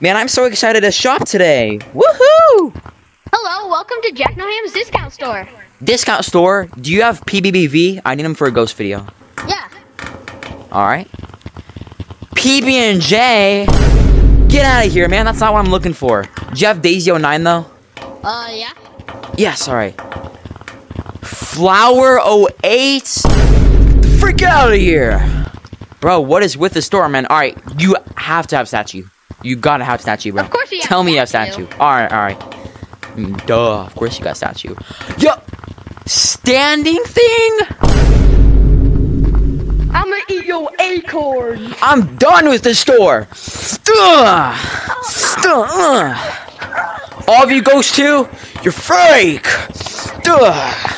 Man, I'm so excited to shop today. Woohoo! Hello, welcome to Jack Noham's discount store. Discount store. Do you have PBBV? I need them for a ghost video. Yeah. All right. PB and J. Get out of here, man. That's not what I'm looking for. Do you have Daisy 09 though? Uh, yeah. Yes. All right. Flower 08. Freak out of here, bro. What is with the store, man? All right, you have to have statue. You gotta have statue, bro. Of course you Tell me you have statue. statue. All right, all right. Mm, Duh. Of course you got statue. Yo, standing thing. I'm gonna eat your acorn. I'm done with the store. Ugh. Ugh. All of you ghosts too, you're fake. Ugh.